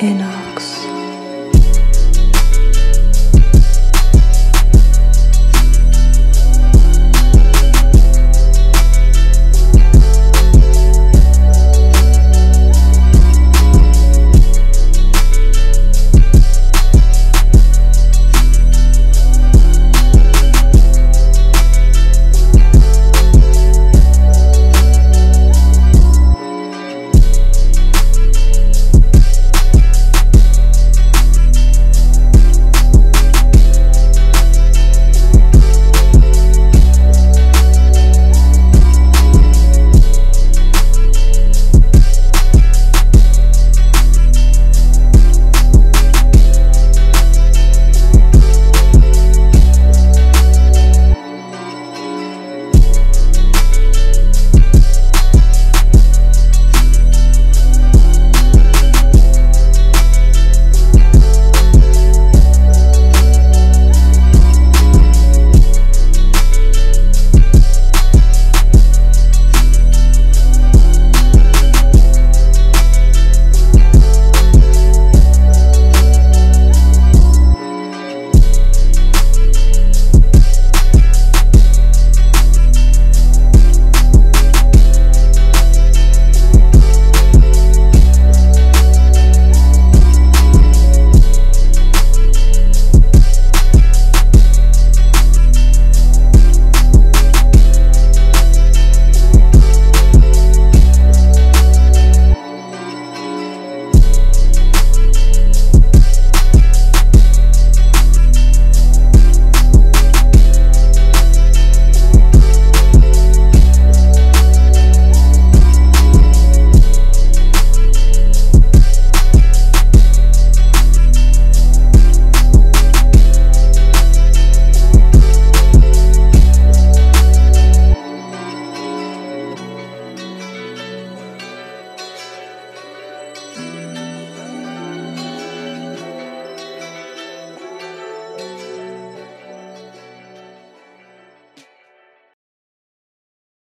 inner